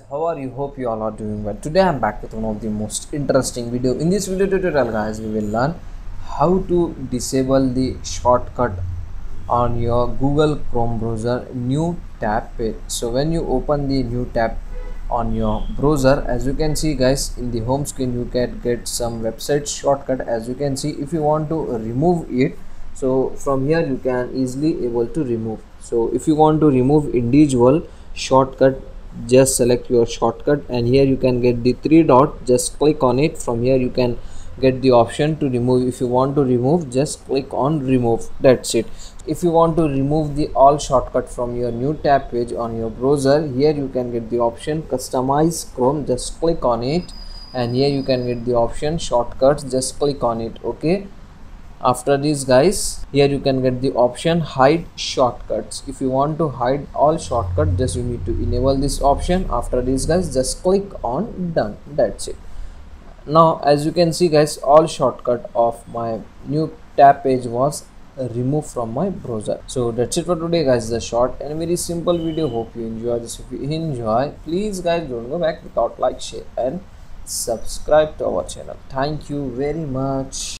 are you? Hope you all are doing well. Today i'm back with one of the most interesting video. In this video tutorial guys we will learn how to disable the shortcut on your google chrome browser new tab page. So when you open the new tab on your browser as you can see guys in the home screen you can get some website shortcut. As you can see if you want to remove it so from here you can easily able to remove. So if you want to remove individual shortcut just select your shortcut and here you can get the three dot just click on it. From here you can get the option to remove. If you want to remove just click on remove. That's it. If you want to remove the all shortcut from your new tab page on your browser here you can get the option customize chrome. Just click on it and here you can get the option shortcuts. Just click on it okay after this guys here you can get the option hide shortcuts. If you want to hide all shortcut just you need to enable this option. After this guys just click on done. That's it. Now as you can see guys all shortcut of my new tab page was removed from my browser. So that's it for today guys. The short and very simple video. Hope you enjoy this. If you enjoy please guys don't go back without like share and subscribe to our channel. Thank you very much